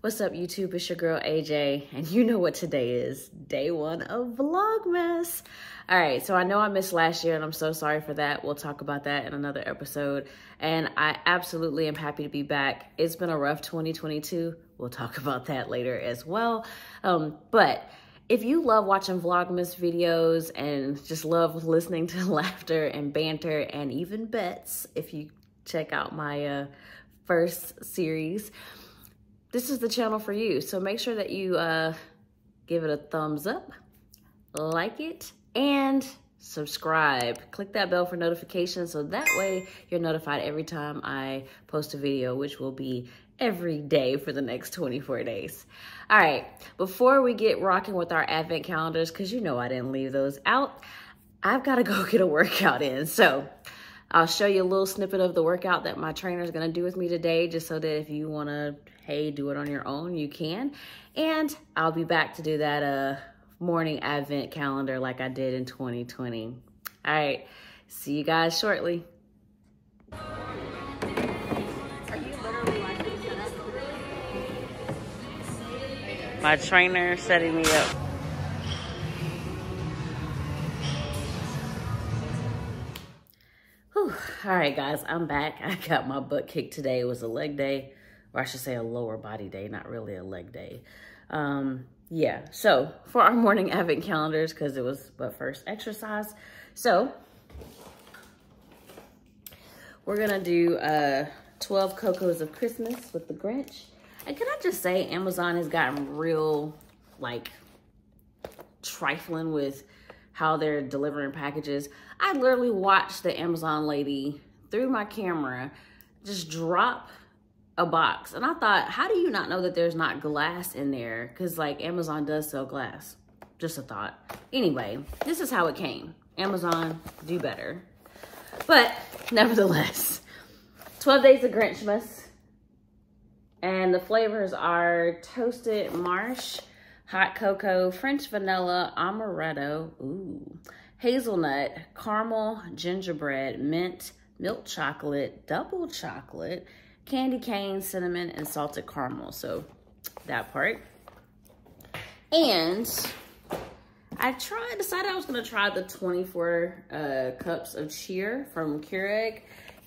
What's up, YouTube? It's your girl AJ, and you know what today is day one of Vlogmas. All right, so I know I missed last year, and I'm so sorry for that. We'll talk about that in another episode. And I absolutely am happy to be back. It's been a rough 2022. We'll talk about that later as well. Um, but if you love watching Vlogmas videos and just love listening to laughter and banter and even bets, if you check out my uh, first series, this is the channel for you. So make sure that you uh, give it a thumbs up, like it, and subscribe. Click that bell for notifications so that way you're notified every time I post a video, which will be every day for the next 24 days. All right, before we get rocking with our advent calendars, because you know I didn't leave those out, I've got to go get a workout in. So I'll show you a little snippet of the workout that my trainer is going to do with me today, just so that if you want to, hey, do it on your own, you can. And I'll be back to do that uh, morning advent calendar like I did in 2020. All right, see you guys shortly. My trainer setting me up. All right, guys, I'm back. I got my butt kicked today. It was a leg day, or I should say a lower body day, not really a leg day. Um, yeah, so for our morning advent calendars, because it was but first exercise. So we're gonna do uh, 12 Cocos of Christmas with the Grinch. And can I just say, Amazon has gotten real, like, trifling with how they're delivering packages. I literally watched the Amazon lady through my camera just drop a box. And I thought, how do you not know that there's not glass in there? Because, like, Amazon does sell glass. Just a thought. Anyway, this is how it came. Amazon, do better. But, nevertheless, 12 Days of Grinchmas. And the flavors are toasted marsh, hot cocoa, French vanilla, amaretto, ooh, hazelnut, caramel, gingerbread, mint, milk chocolate, double chocolate, candy cane, cinnamon, and salted caramel. So that part. And I tried, decided I was gonna try the 24 uh, cups of cheer from Keurig.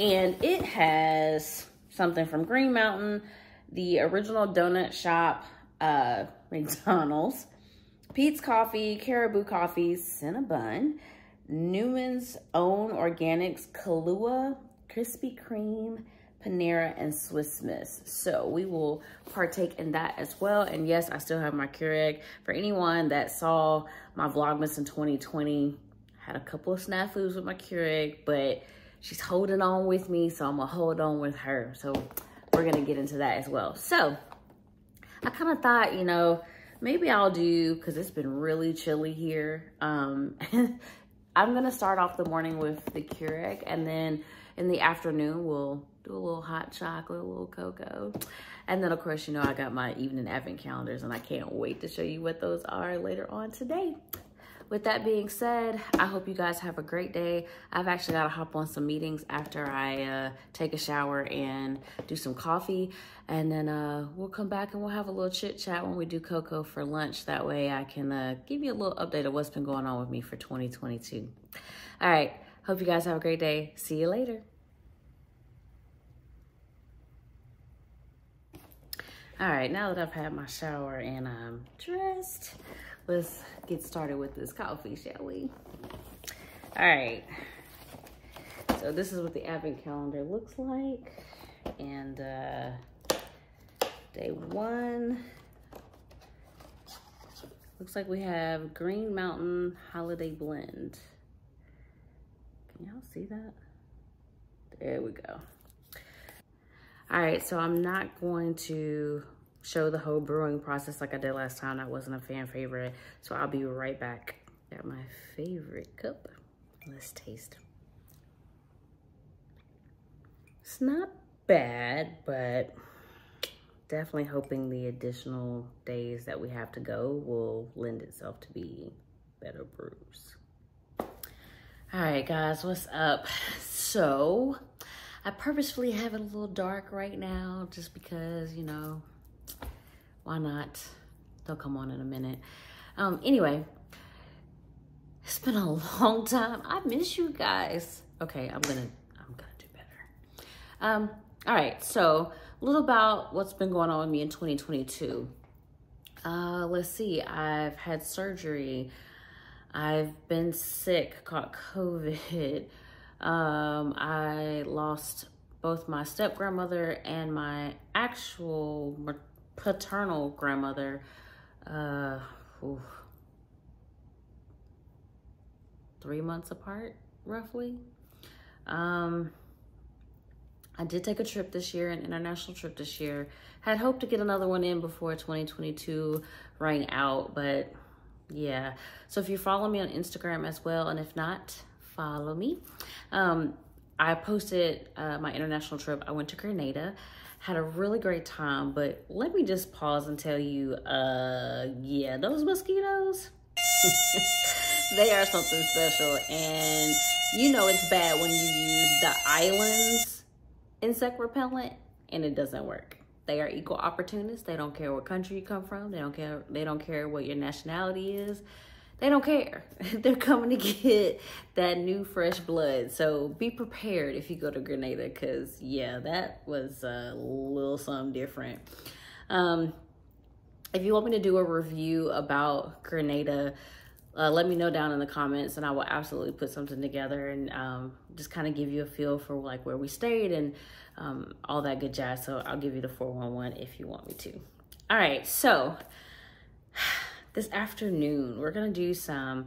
And it has something from Green Mountain, the original donut shop, uh, McDonald's, Peet's Coffee, Caribou Coffee, Cinnabon, Newman's Own Organics, Kahlua, Krispy Kreme, Panera, and Swiss Miss. So we will partake in that as well. And yes, I still have my Keurig. For anyone that saw my Vlogmas in 2020, had a couple of snafus with my Keurig, but she's holding on with me, so I'm gonna hold on with her. So we're gonna get into that as well. So I kind of thought, you know, maybe I'll do, cause it's been really chilly here. Um, I'm gonna start off the morning with the Keurig and then in the afternoon, we'll do a little hot chocolate, a little cocoa. And then of course, you know, I got my evening advent calendars and I can't wait to show you what those are later on today with that being said, I hope you guys have a great day. I've actually got to hop on some meetings after I uh, take a shower and do some coffee. And then uh, we'll come back and we'll have a little chit chat when we do cocoa for lunch. That way I can uh, give you a little update of what's been going on with me for 2022. All right. Hope you guys have a great day. See you later. All right, now that I've had my shower and I'm dressed, let's get started with this coffee, shall we? All right. So this is what the advent calendar looks like. And uh, day one, looks like we have Green Mountain Holiday Blend. Can y'all see that? There we go. All right, so I'm not going to show the whole brewing process like I did last time. That wasn't a fan favorite. So I'll be right back. Got my favorite cup. Let's taste. It's not bad, but definitely hoping the additional days that we have to go will lend itself to be better brews. All right, guys, what's up? So I purposefully have it a little dark right now just because, you know, Why not? They'll come on in a minute. Um, anyway, it's been a long time. I miss you guys. Okay, I'm gonna I'm gonna do better. Um, all right, so a little about what's been going on with me in 2022. Uh, let's see, I've had surgery. I've been sick, caught COVID. Um, I lost both my step grandmother and my actual paternal grandmother. Uh, three months apart, roughly. Um, I did take a trip this year, an international trip this year. Had hoped to get another one in before 2022 rang out, but yeah. So if you follow me on Instagram as well, and if not, follow me. Um, I posted uh, my international trip. I went to Grenada, had a really great time, but let me just pause and tell you, uh, yeah, those mosquitoes, they are something special. And you know it's bad when you use the islands insect repellent and it doesn't work. They are equal opportunists. They don't care what country you come from. They don't care. They don't care what your nationality is. They don't care. They're coming to get that new fresh blood. So be prepared if you go to Grenada because, yeah, that was a little something different. Um, if you want me to do a review about Grenada, uh, let me know down in the comments and I will absolutely put something together and um, just kind of give you a feel for like where we stayed and um, all that good jazz. So I'll give you the 411 if you want me to. All right, so this afternoon, we're gonna do some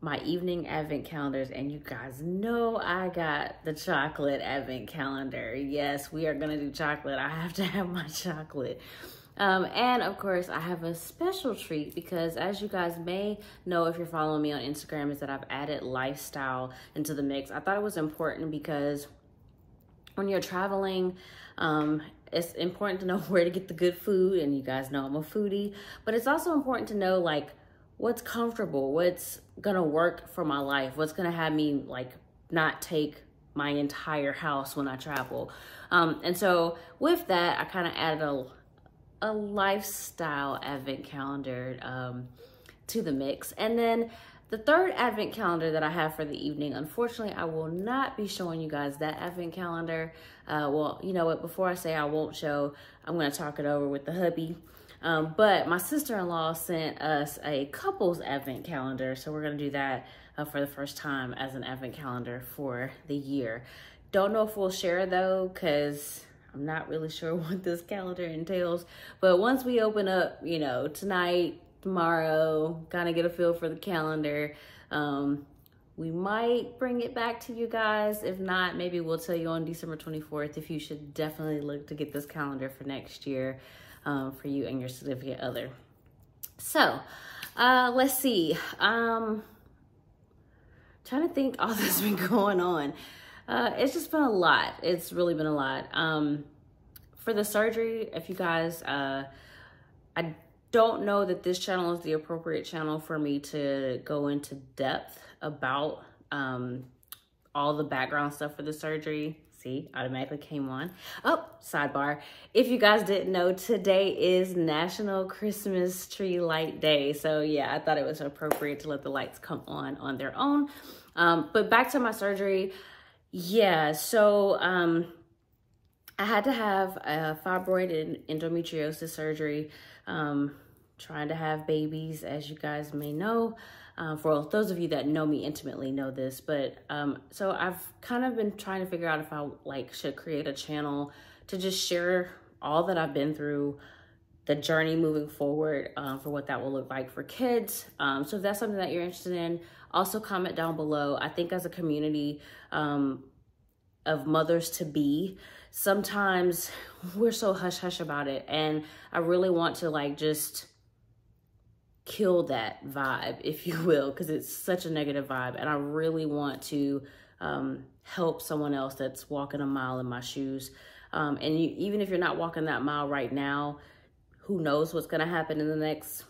my evening advent calendars and you guys know I got the chocolate advent calendar. Yes, we are gonna do chocolate. I have to have my chocolate. Um, and of course, I have a special treat because as you guys may know if you're following me on Instagram is that I've added lifestyle into the mix. I thought it was important because when you're traveling, um, it's important to know where to get the good food. And you guys know I'm a foodie, but it's also important to know like what's comfortable, what's gonna work for my life, what's gonna have me like not take my entire house when I travel. Um, and so with that, I kind of added a, a lifestyle advent calendar um, to the mix. And then the third advent calendar that I have for the evening, unfortunately, I will not be showing you guys that advent calendar. Uh, well, you know what, before I say I won't show, I'm gonna talk it over with the hubby. Um, but my sister-in-law sent us a couple's advent calendar, so we're gonna do that uh, for the first time as an advent calendar for the year. Don't know if we'll share though, cause I'm not really sure what this calendar entails. But once we open up, you know, tonight, tomorrow, kind of get a feel for the calendar. Um, we might bring it back to you guys. If not, maybe we'll tell you on December 24th if you should definitely look to get this calendar for next year um, for you and your significant other. So, uh, let's see. Um, trying to think all has been going on. Uh, it's just been a lot. It's really been a lot. Um, for the surgery, if you guys, uh, I don't know that this channel is the appropriate channel for me to go into depth about um, all the background stuff for the surgery. See, automatically came on. Oh, sidebar. If you guys didn't know, today is National Christmas Tree Light Day. So yeah, I thought it was appropriate to let the lights come on on their own. Um, but back to my surgery. Yeah, so um, I had to have a fibroid and endometriosis surgery. Um, trying to have babies, as you guys may know. Uh, for those of you that know me intimately know this, but um, so I've kind of been trying to figure out if I like should create a channel to just share all that I've been through, the journey moving forward um, for what that will look like for kids. Um, so if that's something that you're interested in, also comment down below. I think as a community um, of mothers to be, sometimes we're so hush hush about it. And I really want to like just kill that vibe, if you will, because it's such a negative vibe. And I really want to um, help someone else that's walking a mile in my shoes. Um, and you, even if you're not walking that mile right now, who knows what's going to happen in the next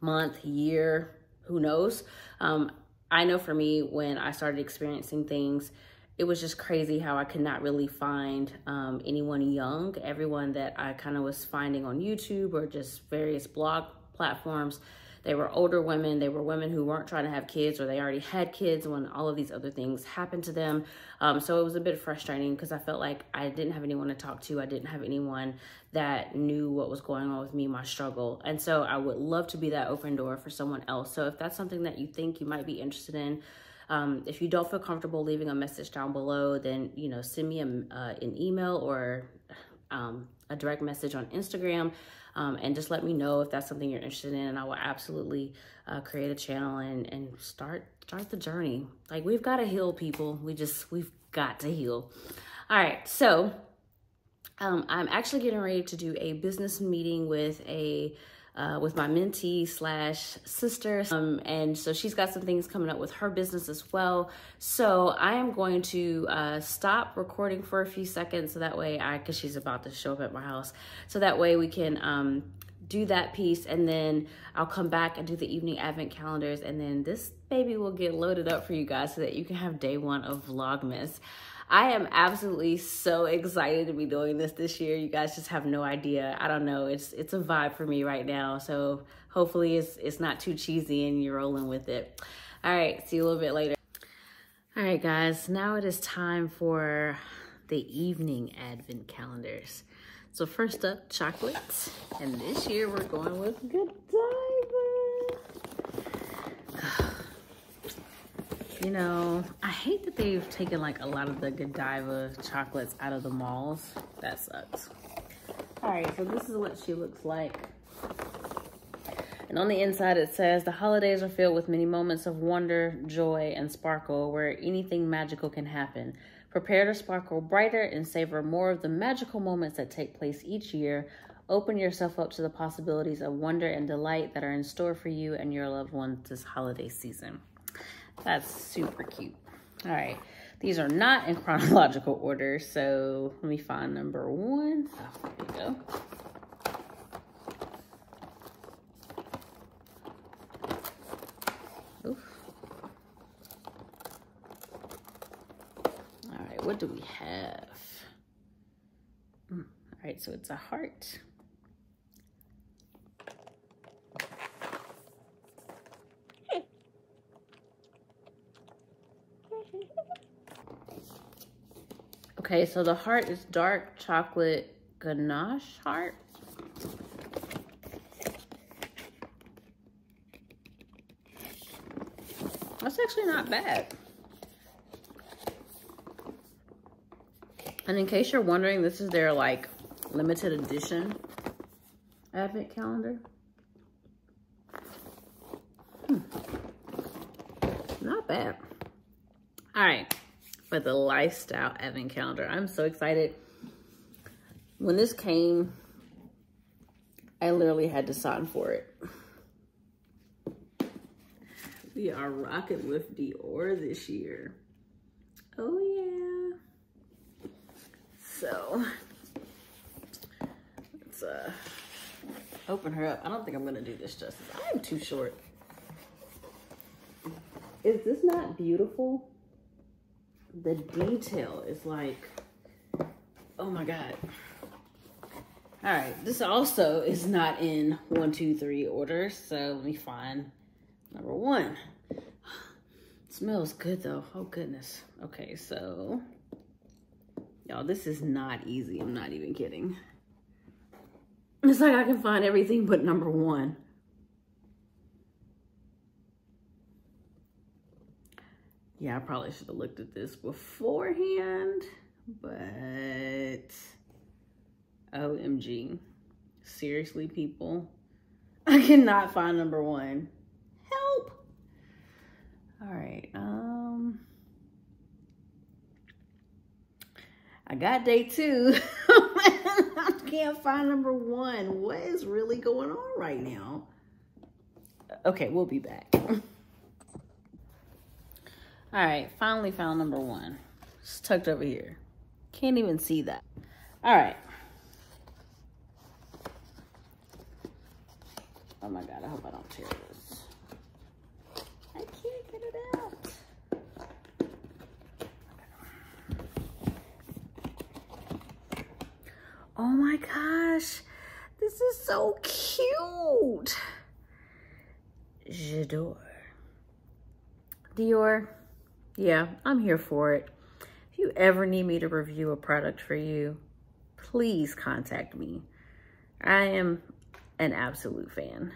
month, year, who knows? Um, I know for me, when I started experiencing things, it was just crazy how I could not really find um, anyone young. Everyone that I kind of was finding on YouTube or just various blog platforms, they were older women. They were women who weren't trying to have kids or they already had kids when all of these other things happened to them. Um, so it was a bit frustrating because I felt like I didn't have anyone to talk to. I didn't have anyone that knew what was going on with me, my struggle. And so I would love to be that open door for someone else. So if that's something that you think you might be interested in, um, if you don't feel comfortable leaving a message down below, then, you know, send me a, uh, an email or um, a direct message on Instagram. Um, and just let me know if that's something you're interested in and I will absolutely uh, create a channel and, and start start the journey. Like we've got to heal people. We just, we've got to heal. All right. So um, I'm actually getting ready to do a business meeting with a uh, with my mentee slash sister. Um, and so she's got some things coming up with her business as well. So I am going to uh, stop recording for a few seconds so that way I, cause she's about to show up at my house. So that way we can um, do that piece and then I'll come back and do the evening advent calendars and then this baby will get loaded up for you guys so that you can have day one of Vlogmas. I am absolutely so excited to be doing this this year. You guys just have no idea. I don't know. It's it's a vibe for me right now. So hopefully it's it's not too cheesy and you're rolling with it. All right, see you a little bit later. All right, guys, now it is time for the evening advent calendars. So first up, chocolate. And this year we're going with Godiva. You know, I hate that they've taken like a lot of the Godiva chocolates out of the malls. That sucks. All right, so this is what she looks like. And on the inside, it says, the holidays are filled with many moments of wonder, joy, and sparkle where anything magical can happen. Prepare to sparkle brighter and savor more of the magical moments that take place each year. Open yourself up to the possibilities of wonder and delight that are in store for you and your loved ones this holiday season. That's super cute. All right. These are not in chronological order, so let me find number one. Oh, there we go. What do we have? Mm, all right, so it's a heart. Okay, so the heart is dark chocolate ganache heart. That's actually not bad. And in case you're wondering, this is their like limited edition advent calendar. Hmm. Not bad. All right for the lifestyle advent calendar. I'm so excited. When this came, I literally had to sign for it. We are rocking with Dior this year. Oh yeah. So let's uh open her up. I don't think I'm gonna do this justice. I'm too short. Is this not beautiful? the detail is like, oh my God. All right, this also is not in one, two, three order. So let me find number one. It smells good though. Oh goodness. Okay, so y'all, this is not easy. I'm not even kidding. It's like I can find everything but number one. Yeah, I probably should have looked at this beforehand, but OMG. Seriously, people. I cannot find number one. Help. All right. Um, I got day two. I can't find number one. What is really going on right now? Okay, we'll be back. All right, finally found number one. It's tucked over here. Can't even see that. All right. Oh my God, I hope I don't tear this. I can't get it out. Oh my gosh. This is so cute. J'adore. Dior, yeah, I'm here for it. If you ever need me to review a product for you, please contact me. I am an absolute fan.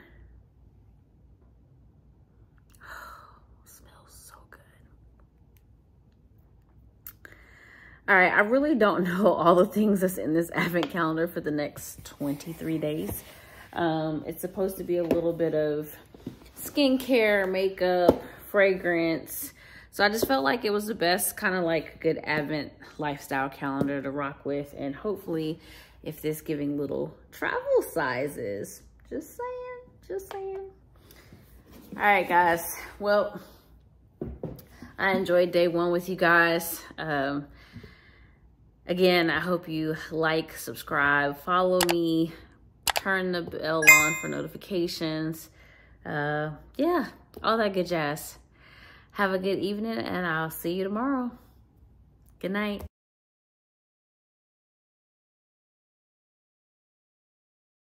smells so good. All right, I really don't know all the things that's in this advent calendar for the next 23 days. Um, it's supposed to be a little bit of skincare, makeup, fragrance. So I just felt like it was the best kind of like good Advent lifestyle calendar to rock with. And hopefully if this giving little travel sizes. Just saying, just saying. All right, guys. Well, I enjoyed day one with you guys. Um, again, I hope you like, subscribe, follow me, turn the bell on for notifications uh, yeah, all that good jazz. Have a good evening, and I'll see you tomorrow. Good night.